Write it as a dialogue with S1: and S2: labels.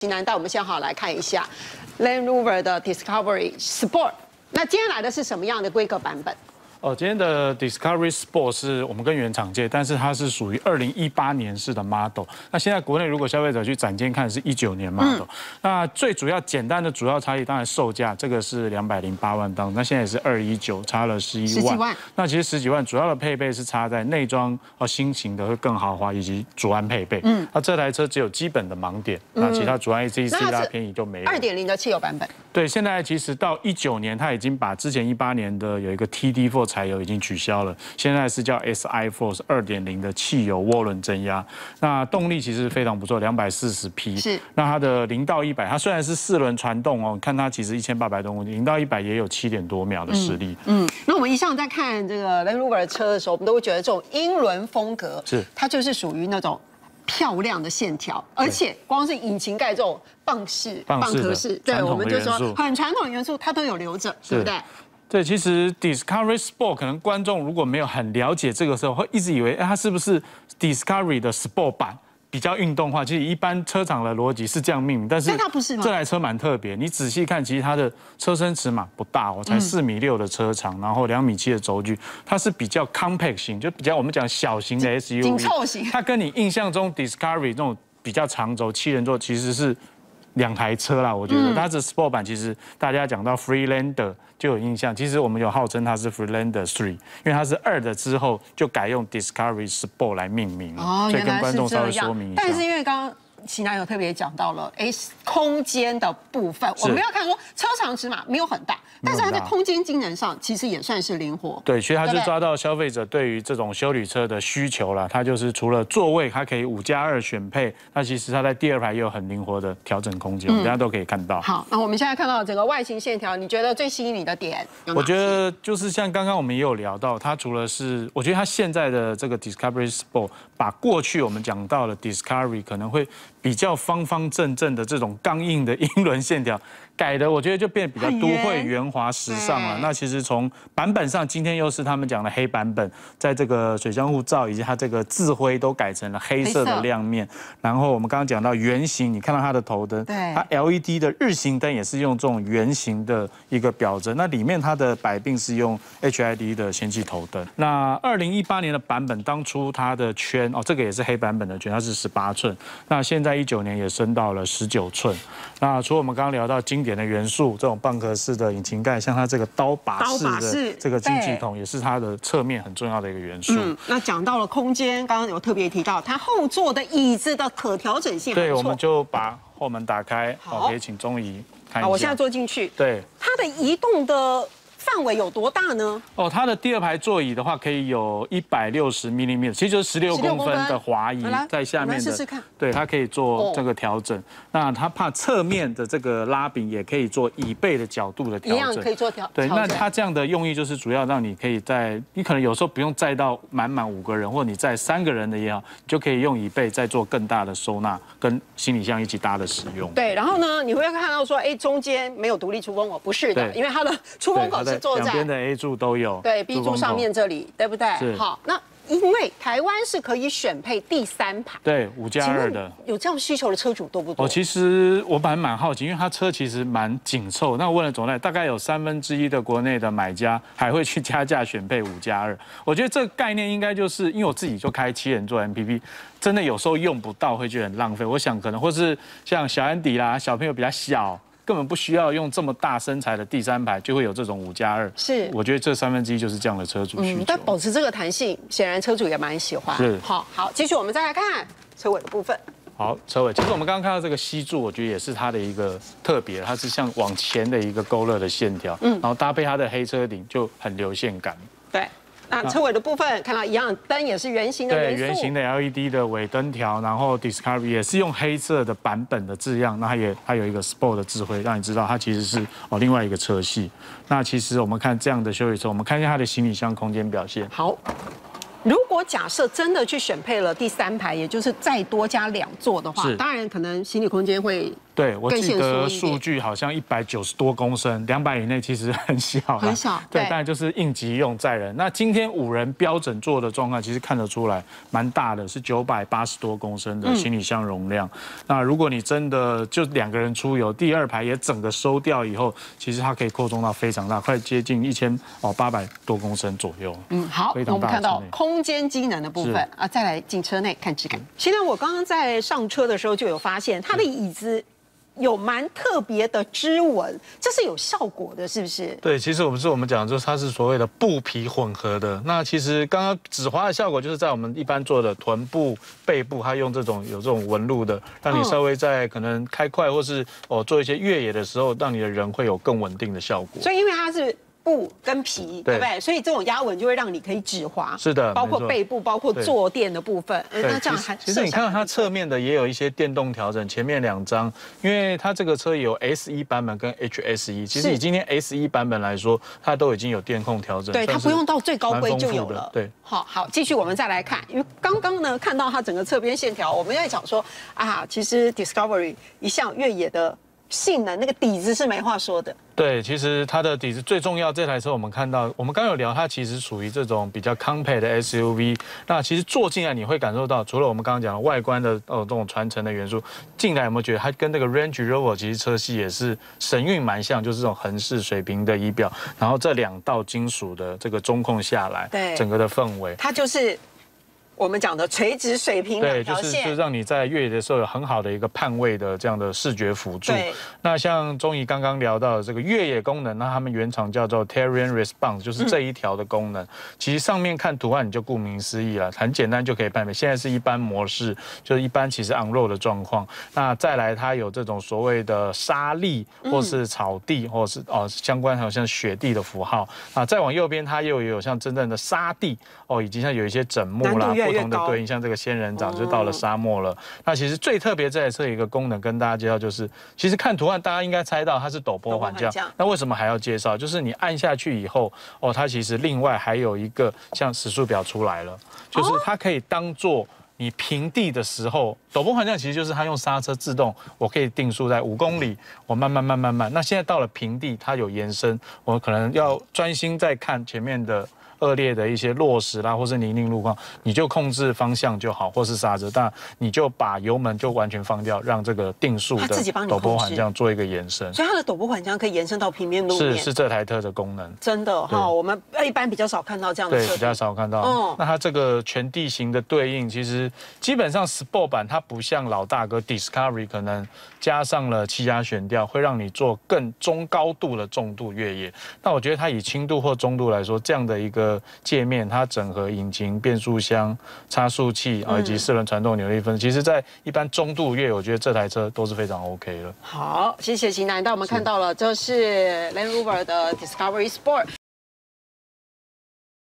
S1: 济南带我们先好来看一下 Land Rover 的 Discovery Sport。那接下来的是什么样的规格版本？
S2: 哦，今天的 Discovery Sport 是我们跟原厂借，但是它是属于二零一八年式的 model。那现在国内如果消费者去展间看，是一九年 model。那最主要简单的主要差异，当然售价，这个是两百零八万当，那现在也是二一九，差了十一万。那其实十几万，主要的配备是差在内装哦，新型的会更豪华，以及主安配备。嗯，那这台车只有基本的盲点，那其他主安 ACC 啦便宜就没有。
S1: 二点零的汽油版本。
S2: 对，现在其实到一九年，它已经把之前一八年的有一个 TD4 柴油已经取消了，现在是叫 SI Force 二点零的汽油涡轮增压，那动力其实非常不错，两百四十匹。
S1: 是。
S2: 那它的零到一百，它虽然是四轮传动哦，看它其实一千八百多公里，零到一百也有七点多秒的实力。
S1: 嗯。那我们一向在看这个 Land Rover 的车的时候，我们都会觉得这种英伦风格
S2: 是
S1: 它就是属于那种。漂亮的线条，而且光是引擎盖这种棒式、
S2: 棒壳式，
S1: 对，我们就说很传统元素，它都有留着，对不对？
S2: 对，其实 Discovery Sport 可能观众如果没有很了解这个时候，会一直以为它是不是 Discovery 的 Sport 版。比较运动化，其实一般车厂的逻辑是这样命名，但是？这台车蛮特别，你仔细看，其实它的车身尺码不大哦，才四米六的车长，然后两米七的轴距，它是比较 compact 型，就比较我们讲小型的 SUV，
S1: 紧凑型。
S2: 它跟你印象中 Discovery 这种比较长轴七人座其实是。两台车啦，我觉得它是 Sport 版，其实大家讲到 Freelander 就有印象。其实我们有号称它是 Freelander Three，因为它是二的之后就改用 Discovery Sport 来命名，
S1: 所
S2: 以跟观众稍微说明一
S1: 下。但是因为刚刚。其他有特别讲到了，哎，空间的部分，我们要看说车长尺码没有很大，但是它在空间机能上其实也算是灵活。
S2: 对，其实它就抓到消费者对于这种修旅车的需求了。它就是除了座位，它可以五加二选配，那其实它在第二排也有很灵活的调整空间，大家都可以看到。
S1: 好，那我们现在看到整个外形线条，你觉得最吸引你的点？
S2: 我觉得就是像刚刚我们也有聊到，它除了是，我觉得它现在的这个 Discovery Sport 把过去我们讲到的 Discovery 可能会比较方。方正正的这种刚硬的英伦线条。改的我觉得就变得比较都会圆滑时尚了。那其实从版本上，今天又是他们讲的黑版本，在这个水箱护罩以及它这个字徽都改成了黑色的亮面。然后我们刚刚讲到圆形，你看到它的头灯，它 LED 的日行灯也是用这种圆形的一个表针。那里面它的摆并是用 HID 的氙气头灯。那二零一八年的版本，当初它的圈哦，这个也是黑版本的圈，它是十八寸。那现在一九年也升到了十九寸。那除了我们刚刚聊到经典。的元素，这种蚌壳式的引擎盖，像它这个刀把式的这个进气筒，也是它的侧面很重要的一个元素。嗯，
S1: 那讲到了空间，刚刚有特别提到它后座的椅子的可调整性，
S2: 对，我们就把后门打开，好，可以请钟仪看一下。
S1: 我现在坐进去，
S2: 对，
S1: 它的移动的。范围有多大呢？
S2: 哦，它的第二排座椅的话，可以有一百六十 m m 其实就是十六公分的滑移在下面的。
S1: 试试看。
S2: 对，它可以做这个调整。那它怕侧面的这个拉柄也可以做椅背的角度的调整。一
S1: 样可以做调。
S2: 对，那它这样的用意就是主要让你可以在你可能有时候不用载到满满五个人，或者你载三个人的也好，就可以用椅背再做更大的收纳，跟行李箱一起搭的使用。
S1: 对，然后呢，你会看到说，哎，中间没有独立出风口，不是的，因为它的出风口是。
S2: 两边的 A 柱都有，
S1: 对 B 柱上面这里，对不对？好，那因为台湾是可以选配第三排，
S2: 对五加二的，
S1: 有这样需求的车主多不多？
S2: 哦，其实我本来蛮好奇，因为他车其实蛮紧凑。那我问了总代，大概有三分之一的国内的买家还会去加价选配五加二。我觉得这个概念应该就是因为我自己就开七人座 MPV，真的有时候用不到会觉得很浪费。我想可能或是像小安迪啦，小朋友比较小。根本不需要用这么大身材的第三排，就会有这种五加二。
S1: 是，
S2: 我觉得这三分之一就是这样的车主需求。
S1: 但保持这个弹性，显然车主也蛮喜欢。
S2: 是，
S1: 好，好，继续我们再来看车尾的部分。
S2: 好，车尾，其实我们刚刚看到这个吸柱，我觉得也是它的一个特别，它是像往前的一个勾勒的线条，嗯，然后搭配它的黑车顶就很流线感。
S1: 对。那车尾的部分看到一样，灯也是圆形的
S2: 对，圆形的 LED 的尾灯条，然后 Discovery 也是用黑色的版本的字样，那它也它有一个 Sport 的智慧，让你知道它其实是哦另外一个车系。那其实我们看这样的修理车，我们看一下它的行李箱空间表现。
S1: 好。如果假设真的去选配了第三排，也就是再多加两座的话，当然可能行李空间会
S2: 对，我记得数据好像一百九十多公升，两百以内其实很小，
S1: 很小。
S2: 对，当然就是应急用载人。那今天五人标准座的状况，其实看得出来蛮大的，是九百八十多公升的行李箱容量。那如果你真的就两个人出游，第二排也整个收掉以后，其实它可以扩充到非常大，快接近一千哦八百多公升左右。
S1: 嗯，好，我们看到空间机能的部分啊，再来进车内看质感。现在我刚刚在上车的时候就有发现，它的椅子。有蛮特别的织纹，这是有效果的，是不是？
S2: 对，其实我们是我们讲，就是它是所谓的布皮混合的。那其实刚刚指滑的效果，就是在我们一般做的臀部、背部，它用这种有这种纹路的，让你稍微在可能开快或是哦做一些越野的时候，让你的人会有更稳定的效果。
S1: 所以因为它是。布跟皮，对不对？所以这种压纹就会让你可以止滑，
S2: 是的，
S1: 包括背部，包括坐垫的部分。那这样还
S2: 其实你看到它侧面的也有一些电动调整，前面两张，因为它这个车有 S 一版本跟 HS 一，其实以今天 S 一版本来说，它都已经有电控调整，
S1: 对，它不用到最高规就有了。
S2: 对，
S1: 好好，继续我们再来看，因为刚刚呢看到它整个侧边线条，我们在讲说啊，其实 Discovery 一向越野的。性能那个底子是没话说的。
S2: 对，其实它的底子最重要。这台车我们看到，我们刚有聊，它其实属于这种比较 compact 的 SUV。那其实坐进来你会感受到，除了我们刚刚讲的外观的哦这种传承的元素，进来有没有觉得它跟那个 Range Rover 其实车系也是神韵蛮像，就是这种横式水平的仪表，然后这两道金属的这个中控下来，
S1: 对
S2: 整个的氛围，
S1: 它就是。我们讲的垂直水平
S2: 对，就是就让你在越野的时候有很好的一个判位的这样的视觉辅助。那像钟怡刚刚聊到的这个越野功能，那他们原厂叫做 Terrain Response，就是这一条的功能。其实上面看图案你就顾名思义了，很简单就可以判别。现在是一般模式，就是一般其实 on road 的状况。那再来它有这种所谓的沙砾或是草地，或是哦相关还有像雪地的符号。啊，再往右边它又有像真正的沙地哦，以及像有一些枕木啦。不同的对应，像这个仙人掌就到了沙漠了。那其实最特别这台车一个功能跟大家介绍，就是其实看图案大家应该猜到它是陡坡缓降。那为什么还要介绍？就是你按下去以后，哦，它其实另外还有一个像时速表出来了，就是它可以当做你平地的时候，陡坡缓降其实就是它用刹车自动，我可以定速在五公里，我慢慢慢慢慢。那现在到了平地，它有延伸，我可能要专心在看前面的。恶劣的一些落石啦，或是泥泞路况，你就控制方向就好，或是刹车，但你就把油门就完全放掉，让这个定速的陡坡缓降做一个延伸。
S1: 所以它的陡坡缓降可以延伸到平面路
S2: 面。是是这台车的功能。
S1: 真的哈，我们一般比较少看到这样的。
S2: 对，比较少看到。哦。那它这个全地形的对应，其实基本上 Sport 版它不像老大哥 Discovery 可能加上了气压悬吊，会让你做更中高度的重度越野。那我觉得它以轻度或中度来说，这样的一个。界面它整合引擎、变速箱、差速器啊，以及四轮传动、扭力分，其实在一般中度越野，我觉得这台车都是非常 OK 的。
S1: 好，谢谢秦南，那我们看到了，这是 Land Rover 的 Discovery Sport。